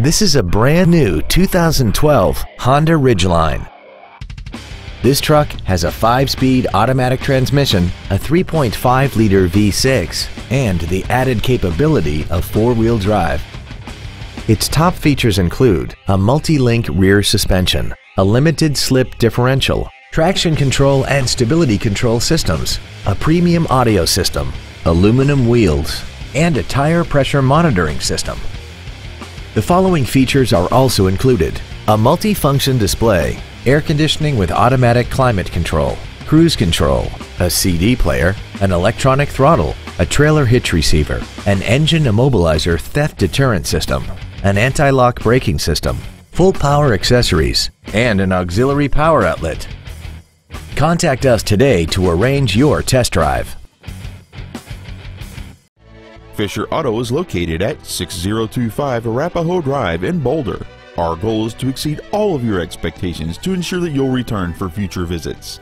This is a brand new 2012 Honda Ridgeline. This truck has a 5-speed automatic transmission, a 3.5-liter V6, and the added capability of four-wheel drive. Its top features include a multi-link rear suspension, a limited slip differential, traction control and stability control systems, a premium audio system, aluminum wheels, and a tire pressure monitoring system. The following features are also included. A multi-function display, air conditioning with automatic climate control, cruise control, a CD player, an electronic throttle, a trailer hitch receiver, an engine immobilizer theft deterrent system, an anti-lock braking system, full power accessories, and an auxiliary power outlet. Contact us today to arrange your test drive. Fisher Auto is located at 6025 Arapahoe Drive in Boulder. Our goal is to exceed all of your expectations to ensure that you'll return for future visits.